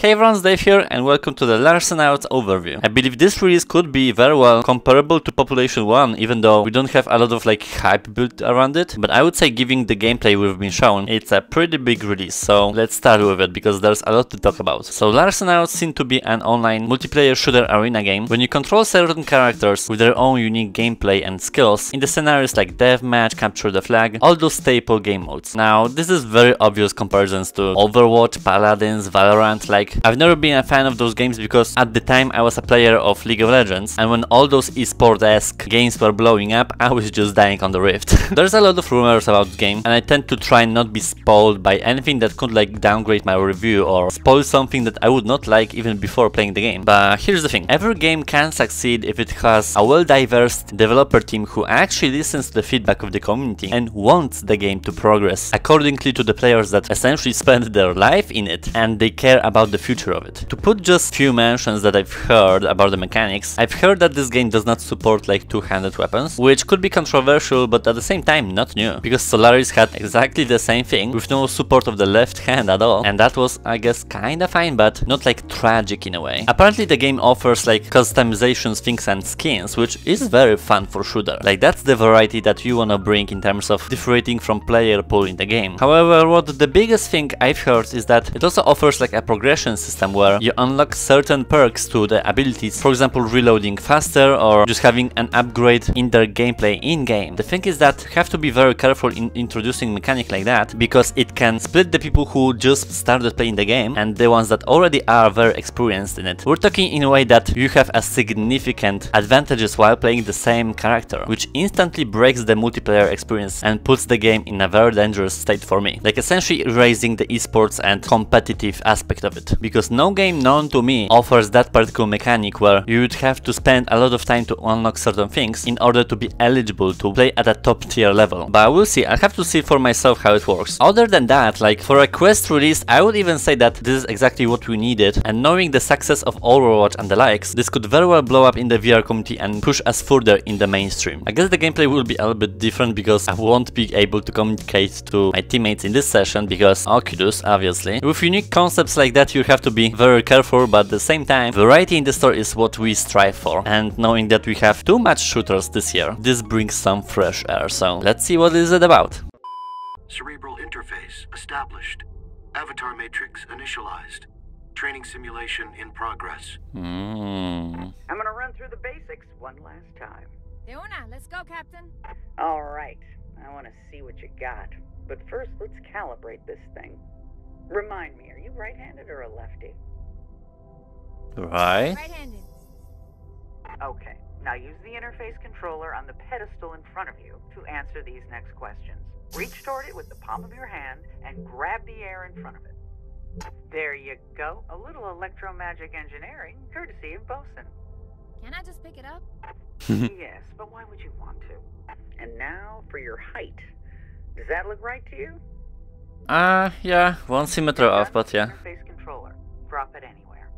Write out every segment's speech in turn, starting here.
Hey everyone, Dave here and welcome to the Larcenauts overview. I believe this release could be very well comparable to Population 1 even though we don't have a lot of like hype built around it, but I would say giving the gameplay we've been shown, it's a pretty big release, so let's start with it because there's a lot to talk about. So Larcenauts seem to be an online multiplayer shooter arena game when you control certain characters with their own unique gameplay and skills in the scenarios like Deathmatch, Capture the Flag, all those staple game modes. Now this is very obvious comparisons to Overwatch, Paladins, Valorant, like like, I've never been a fan of those games because at the time I was a player of League of Legends and when all those esport-esque games were blowing up, I was just dying on the rift. There's a lot of rumors about the game and I tend to try not be spoiled by anything that could like downgrade my review or spoil something that I would not like even before playing the game. But here's the thing, every game can succeed if it has a well-diverse developer team who actually listens to the feedback of the community and wants the game to progress accordingly to the players that essentially spend their life in it and they care about the the future of it. To put just few mentions that I've heard about the mechanics, I've heard that this game does not support like two-handed weapons, which could be controversial but at the same time not new, because Solaris had exactly the same thing with no support of the left hand at all, and that was I guess kinda fine but not like tragic in a way. Apparently the game offers like customizations, things and skins, which is very fun for shooter. Like that's the variety that you wanna bring in terms of differentiating from player pool in the game. However, what the biggest thing I've heard is that it also offers like a progression system where you unlock certain perks to the abilities, for example reloading faster or just having an upgrade in their gameplay in-game. The thing is that you have to be very careful in introducing mechanic like that because it can split the people who just started playing the game and the ones that already are very experienced in it. We're talking in a way that you have a significant advantages while playing the same character, which instantly breaks the multiplayer experience and puts the game in a very dangerous state for me. Like essentially erasing the esports and competitive aspect of it because no game known to me offers that particular mechanic where you would have to spend a lot of time to unlock certain things in order to be eligible to play at a top tier level. But we'll see, I'll have to see for myself how it works. Other than that, like for a quest release, I would even say that this is exactly what we needed and knowing the success of Overwatch and the likes, this could very well blow up in the VR community and push us further in the mainstream. I guess the gameplay will be a little bit different because I won't be able to communicate to my teammates in this session because Oculus, obviously. With unique concepts like that, you have to be very careful, but at the same time, variety in the store is what we strive for. And knowing that we have too much shooters this year, this brings some fresh air, so let's see what is it about. Cerebral interface established. Avatar matrix initialized. Training simulation in progress. Mm. I'm gonna run through the basics one last time. Leona, let's go, Captain. All right, I want to see what you got. But first, let's calibrate this thing. Remind me, are you right-handed or a lefty? Right. Right-handed. Okay, now use the interface controller on the pedestal in front of you to answer these next questions. Reach toward it with the palm of your hand and grab the air in front of it. There you go. A little electromagic engineering, courtesy of Bosun. Can I just pick it up? yes, but why would you want to? And now for your height. Does that look right to you? Uh, yeah, one symmetry off, but yeah. Drop it anywhere.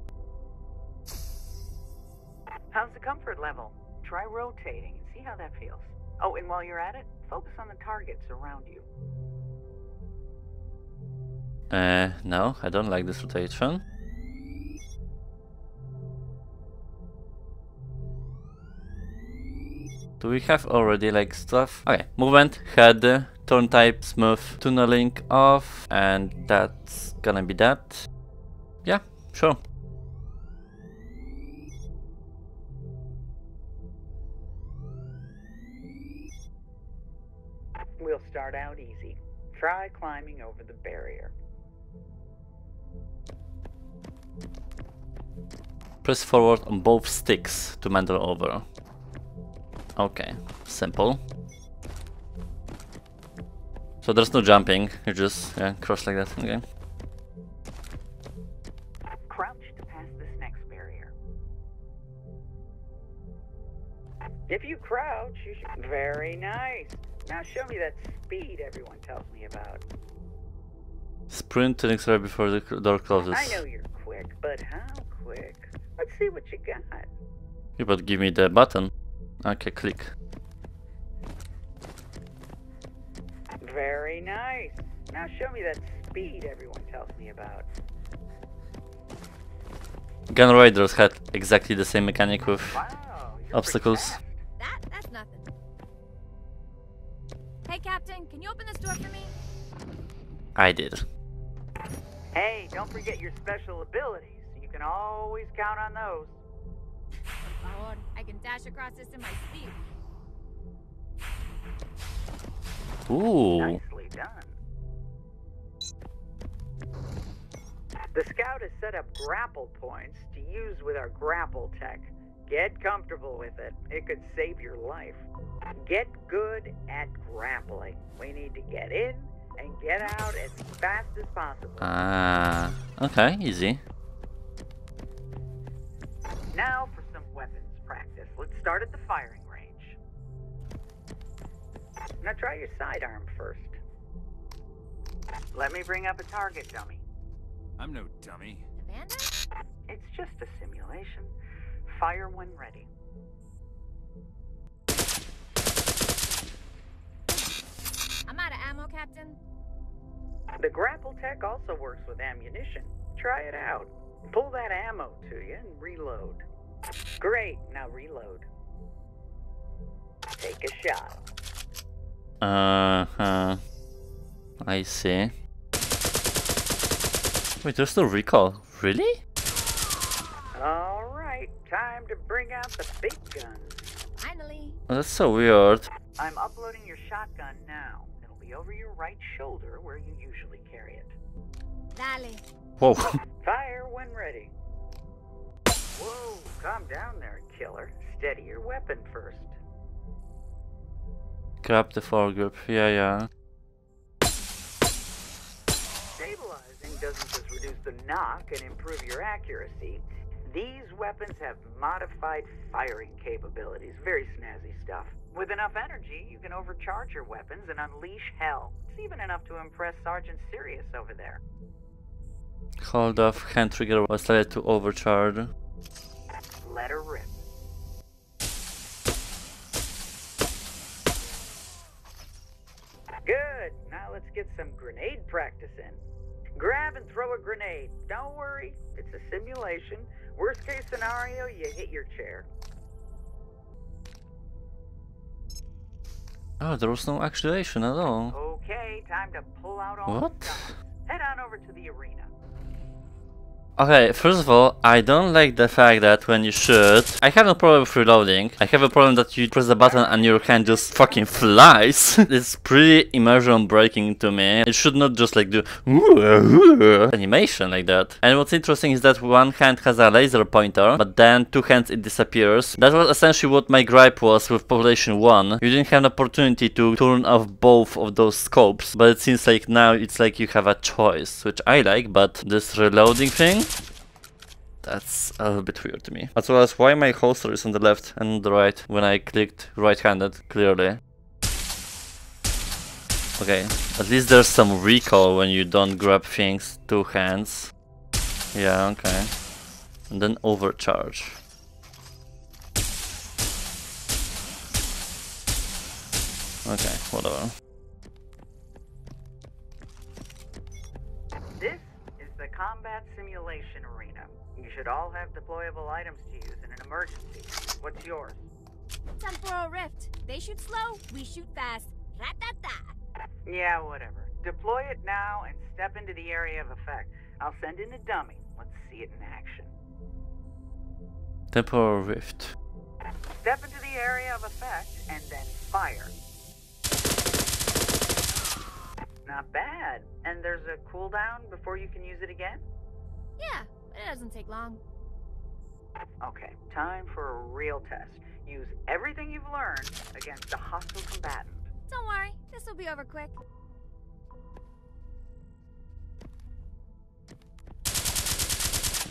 How's the comfort level? Try rotating and see how that feels. Oh, and while you're at it, focus on the targets around you. Uh, no, I don't like this rotation. Do we have already like stuff? Okay, movement, head, turn type, smooth, tunneling off, and that's gonna be that. Yeah, sure. We'll start out easy. Try climbing over the barrier. Press forward on both sticks to meander over. Okay, simple. So there's no jumping, you just yeah, cross like that, okay. Crouch to pass this next barrier. If you crouch, you should... Very nice. Now show me that speed everyone tells me about. Sprint to next area before the door closes. I know you're quick, but how quick? Let's see what you got. You but give me the button. Okay, click. Very nice. Now show me that speed everyone tells me about. Gun Raiders had exactly the same mechanic with Wow, obstacles. That, that's nothing. Hey, Captain, can you open this door for me? I did. Hey, don't forget your special abilities. You can always count on those. Lord, I can dash across this in my sleep. Ooh. Nicely done. The scout has set up grapple points to use with our grapple tech. Get comfortable with it. It could save your life. Get good at grappling. We need to get in and get out as fast as possible. Ah. Okay, easy. Now for some weapons practice. Let's start at the firing. Now try your sidearm first. Let me bring up a target dummy. I'm no dummy. Amanda? It's just a simulation. Fire when ready. I'm out of ammo, Captain. The grapple tech also works with ammunition. Try it out. Pull that ammo to you and reload. Great, now reload. Take a shot. Uh huh. I see. Wait, there's no recall. Really? All right, time to bring out the big guns. Finally. Oh, that's so weird. I'm uploading your shotgun now. It'll be over your right shoulder where you usually carry it. Dale. Whoa. Fire when ready. Whoa, calm down there, killer. Steady your weapon first. Grab the foregrip. Yeah, yeah. Stabilizing doesn't just reduce the knock and improve your accuracy. These weapons have modified firing capabilities. Very snazzy stuff. With enough energy, you can overcharge your weapons and unleash hell. It's even enough to impress Sergeant Sirius over there. Hold off. Hand trigger was set to overcharge. Let her rip. Good. Now let's get some grenade practice in. Grab and throw a grenade. Don't worry, it's a simulation. Worst case scenario, you hit your chair. Oh, there was no actuation at all. Okay, time to pull out all What? Head on over to the arena. Okay, first of all, I don't like the fact that when you shoot, I have no problem with reloading. I have a problem that you press the button and your hand just fucking flies. it's pretty immersion breaking to me. It should not just like do animation like that. And what's interesting is that one hand has a laser pointer, but then two hands it disappears. That was essentially what my gripe was with Population 1. You didn't have an opportunity to turn off both of those scopes, but it seems like now it's like you have a choice, which I like, but this reloading thing, that's a little bit weird to me. As well as why my holster is on the left and the right when I clicked right-handed, clearly. Okay, at least there's some recoil when you don't grab things two hands. Yeah, okay. And then overcharge. Okay, whatever. This is the combat simulation arena. You should all have deployable items to use in an emergency. What's yours? Temporal rift. They shoot slow, we shoot fast. Rat-ta-ta. Yeah, whatever. Deploy it now and step into the area of effect. I'll send in a dummy. Let's see it in action. Temporal rift. Step into the area of effect and then fire. Not bad. And there's a cooldown before you can use it again? Yeah, but it doesn't take long. Okay, time for a real test. Use everything you've learned against a hostile combatant. Don't worry, this will be over quick.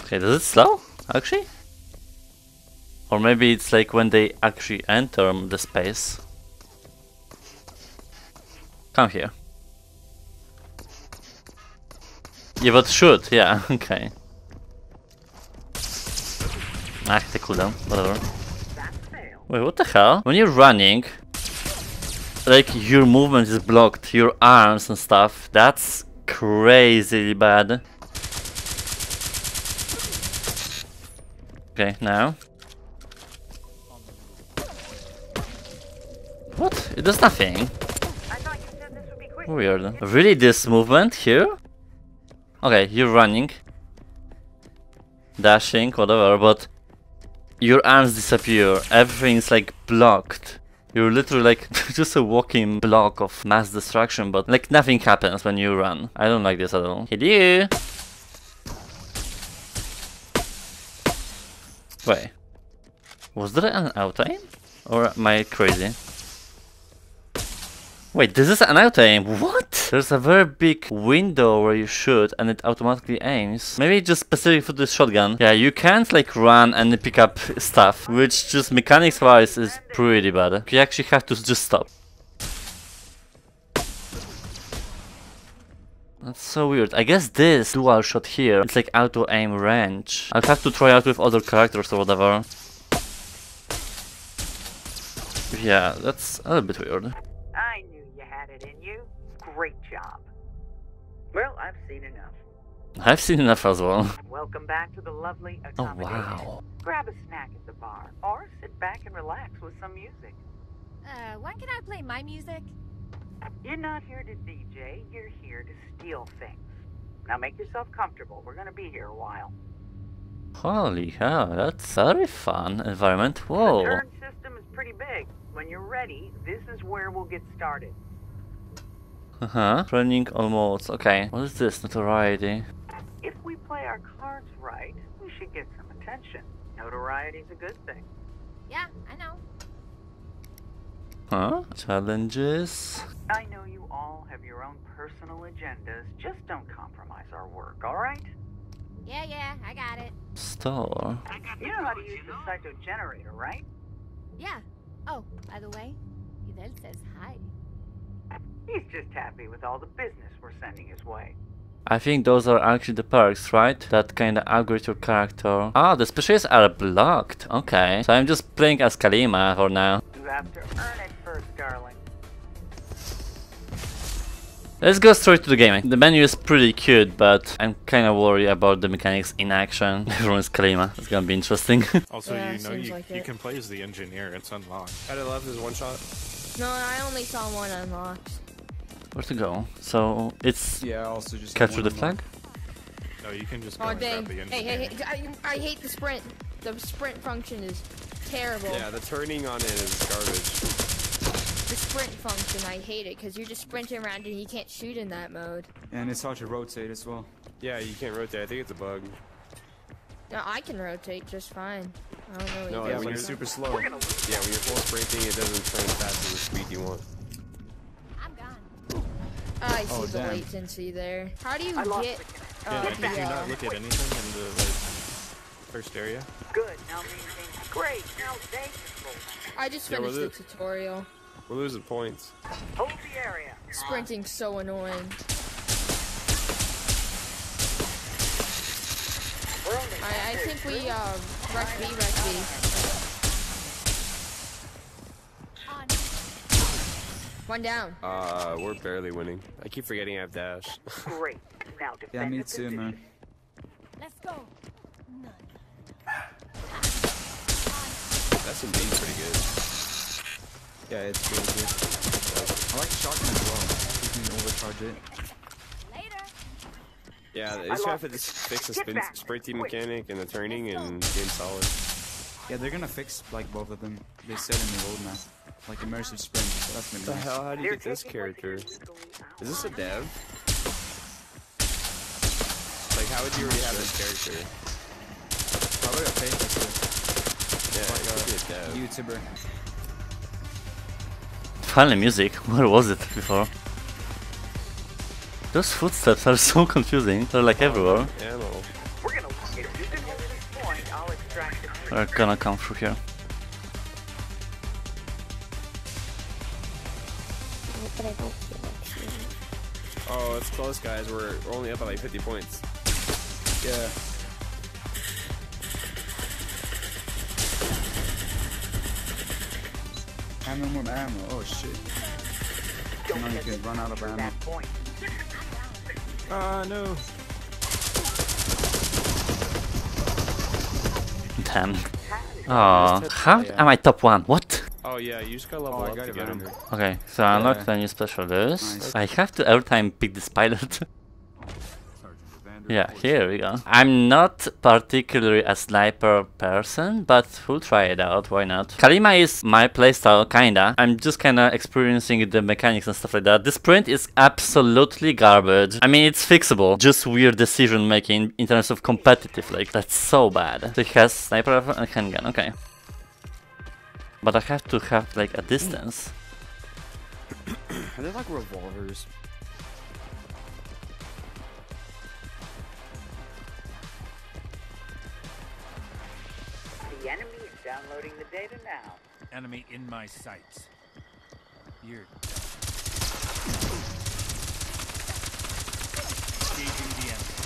Okay, does it slow? Actually? Or maybe it's like when they actually enter the space. Come here. Yeah, but shoot, yeah, okay. Ah, the cooldown, whatever. Wait, what the hell? When you're running, like your movement is blocked, your arms and stuff, that's crazy bad. Okay, now. What? It does nothing. I thought you said this would be quick. Weird. Really, this movement here? Okay, you're running. Dashing, whatever, but your arms disappear. Everything's like blocked. You're literally like just a walking block of mass destruction, but like nothing happens when you run. I don't like this at all. Hello? Wait. Was there an auto aim? Or am I crazy? Wait, this is an auto-aim? What? There's a very big window where you shoot and it automatically aims. Maybe just specific for this shotgun. Yeah, you can't like run and pick up stuff, which just mechanics wise is pretty bad. You actually have to just stop. That's so weird. I guess this dual shot here, it's like auto aim range. I'll have to try out with other characters or whatever. Yeah, that's a little bit weird. Great job. Well, I've seen enough. I've seen enough as well. Welcome back to the lovely Oh wow. Grab a snack at the bar, or sit back and relax with some music. Uh, when can I play my music? You're not here to DJ, you're here to steal things. Now make yourself comfortable. We're gonna be here a while. Holy hell, that's a very fun environment. whoa. The Whoa. turn system is pretty big. When you're ready, this is where we'll get started. Uh-huh. Training almost. Okay. What is this? Notoriety. If we play our cards right, we should get some attention. Notoriety's a good thing. Yeah, I know. Huh? Challenges. I know you all have your own personal agendas. Just don't compromise our work, alright? Yeah, yeah, I got it. Store. You know how to use the psycho generator, right? Yeah. Oh, by the way, Fidel says hi. He's just happy with all the business we're sending his way. I think those are actually the perks, right? That kinda upgrade your character. Ah, the specials are blocked. Okay. So I'm just playing as Kalima for now. You have to earn it first, darling. Let's go straight to the gaming. The menu is pretty cute, but I'm kinda worried about the mechanics in action. Everyone's Kalima. It's gonna be interesting. Also, Yeah, you know you, like you can play as the engineer. It's unlocked. At the left is one shot. No, I only saw one unlocked. Where to go? So it's Yeah, also just capture the one flag? No, you can just go Oh and dang! Hey, hey, hey! I, I hate the sprint. The sprint function is terrible. Yeah, the turning on it is garbage. The sprint function, I hate it because you're just sprinting around and you can't shoot in that mode. And it's hard to rotate as well. Yeah, you can't rotate. I think it's a bug. No, I can rotate just fine. I don't know. what No, you yeah, guys when you're super slow. Yeah, when you're full sprinting, it doesn't turn as fast as the speed you want. I'm gone. about. I see Oh, the damn. latency there. How do you I get? the connection. Uh, Yeah, Get did back. you yeah. not look at anything in the like first area? Good. Now maintain. Great. Now they control. I just Yeah, finished well, the tutorial. We're losing points. Hold the area. Sprinting's so annoying. We're I, I think we uh wreck B, wreck B. One down. Uh, we're barely winning. I keep forgetting I have dash. great. Now defend Yeah, me the too, man. Let's go. None. That's indeed pretty good. Yeah, it's really good. I like shotgun as well. You can overcharge it. Later. Yeah, they I just lost have to it. fix the Get spin, back. sprinting Quick. mechanic and the turning and game solid. Yeah, they're gonna fix like both of them. They said in the roadmap, like immersive sprint. So that's gonna the nice. hell? How do you get this character? Is this a dev? Like, how would you already have this character? Probably a fake tester, Yeah, it could be a dev. YouTuber. Finally music. Where was it before? Those footsteps are so confusing. They're like everywhere. Ammo. We're gonna. come through can hold this point, I'll extract it. for you. They're gonna come through here. Oh, it's close, guys. We're we're only up by like 50 points. Yeah. I have no more ammo. Oh shit. Don't Now you can run out of ammo. that point. Ah, no. 10. Oh, how am I top 1? What? Oh yeah, you just gotta level Oh, I got to it, get him. Okay, so I unlocked Yeah. a new specialist. Nice. I have to every time pick this pilot. Sergeant yeah, here we go. I'm not particularly a sniper person, but we'll try it out, why not? Kalima is my playstyle, kinda. I'm just kinda experiencing the mechanics and stuff like that. This sprint is absolutely garbage. I mean, it's fixable, just weird decision making in terms of competitive, like, that's so bad. So he has sniper rifle and handgun, okay. But I have to have, like, a distance. Are they like revolvers? The enemy is downloading the data now. enemy in my sights. You're engaging the enemy.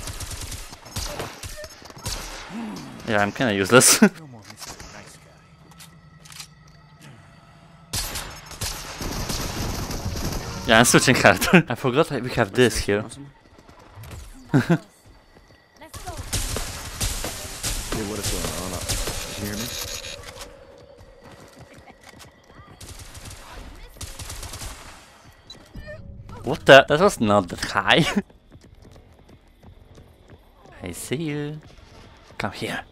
Yeah, I'm kinda useless. Yeah, I'm switching character. I forgot that we have this here. Awesome. Let's go. What is going on? Did you hear me? What the? That was not that high. I see you. Come here.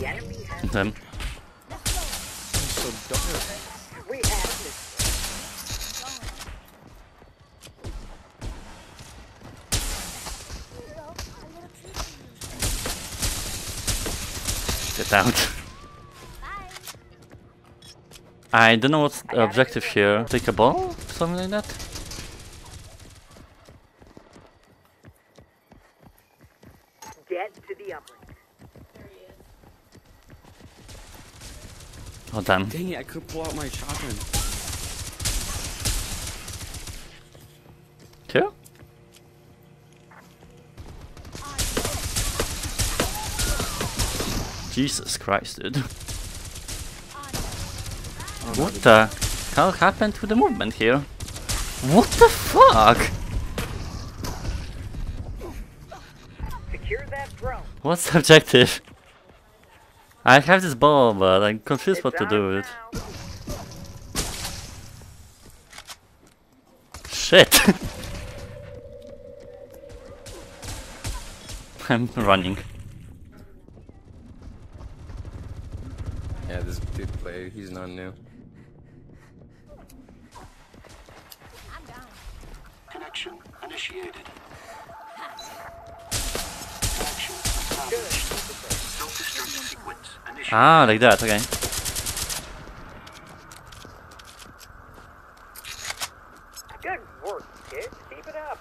This. Get out. I don't know what's the objective here. Take a ball? Something like that? 10. Dang it, I could pull out my shotgun. Two? Jesus Christ, dude. What the hell happened to the movement here? What the fuck? What's the objective? I have this ball, but I'm confused what to do with it. Shit! I'm running. Yeah, this dude played. He's not new. Connection initiated. Ah, like that, okay. Good work, kids. Keep it up.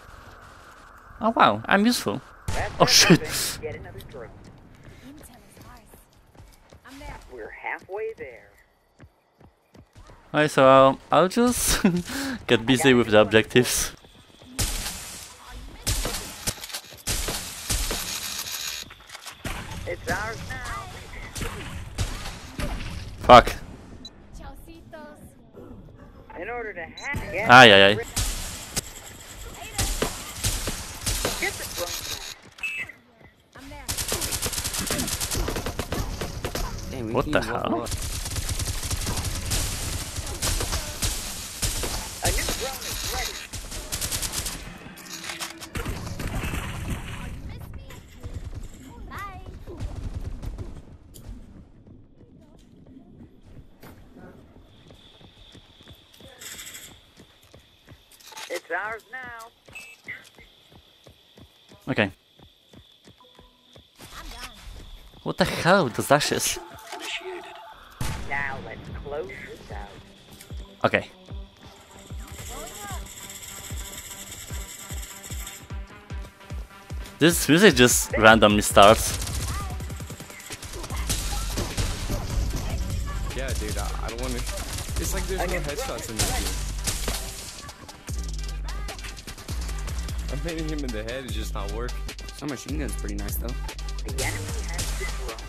Oh wow, I'm useful. That's Oh, shit. Get another drone. Intel is ours. I'm there. We're halfway there. Alright, so I'll, I'll just get busy with the objectives. Fuck. Chaucitos. In order to hack it, Ay, ay, ay. get the drone back. I'm there. Damn, we What the hell? Hell with those ashes? Initiated. Now let's close this out. Okay. This music just randomly starts. Yeah, dude, I, I don't want to. It's like there's no headshots in this game. I'm hitting him in the head, it's just not working. Some machine gun's pretty nice though. The enemy has the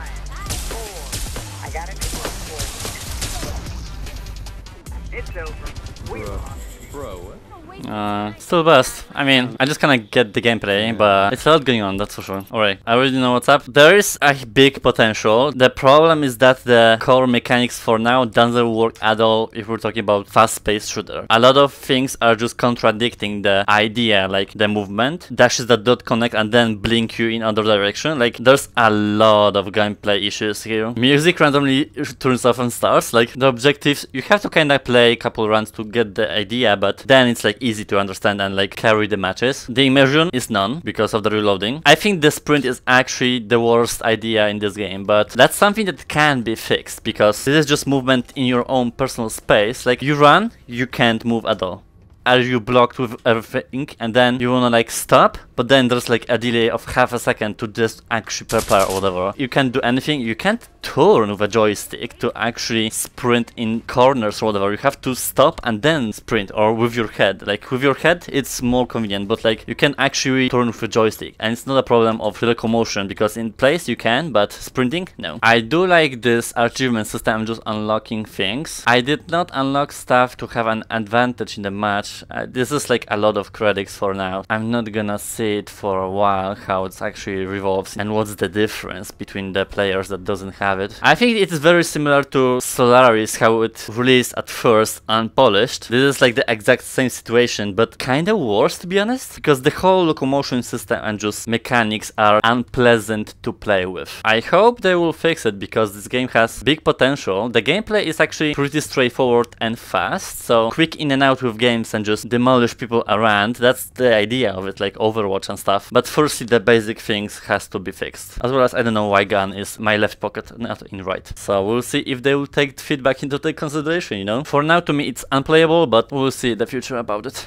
Uh, still best. I mean, I just kinda get the gameplay, but it's a lot going on, that's for sure. Alright, I already know what's up. There is a big potential. The problem is that the core mechanics for now doesn't work at all if we're talking about fast-paced shooter. A lot of things are just contradicting the idea, like the movement, dashes that don't connect and then blink you in other direction. Like, there's a lot of gameplay issues here. Music randomly turns off and starts. Like, the objectives, you have to kinda play a couple runs to get the idea, but then it's like easy to understand and like carry the matches. The immersion is none because of the reloading. I think the sprint is actually the worst idea in this game, but that's something that can be fixed because this is just movement in your own personal space. Like you run, you can't move at all. Are you blocked with everything and then you wanna like stop, but then there's like a delay of half a second to just actually prepare or whatever. You can't do anything, you can't turn with a joystick to actually sprint in corners or whatever. You have to stop and then sprint or with your head. Like with your head it's more convenient, but like you can actually turn with a joystick and it's not a problem of locomotion because in place you can, but sprinting, no. I do like this achievement system, just unlocking things. I did not unlock stuff to have an advantage in the match. Uh, this is like a lot of credits for now. I'm not gonna see it for a while how it actually revolves and what's the difference between the players that doesn't have it. I think it is very similar to Solaris, how it released at first unpolished. This is like the exact same situation, but kinda worse to be honest, because the whole locomotion system and just mechanics are unpleasant to play with. I hope they will fix it because this game has big potential. The gameplay is actually pretty straightforward and fast, so quick in and out with games and just demolish people around. That's the idea of it, like Overwatch and stuff. But firstly, the basic things has to be fixed. As well as I don't know why gun is my left pocket, not in right. So we'll see if they will take feedback into the consideration, you know? For now, to me, it's unplayable, but we'll see the future about it.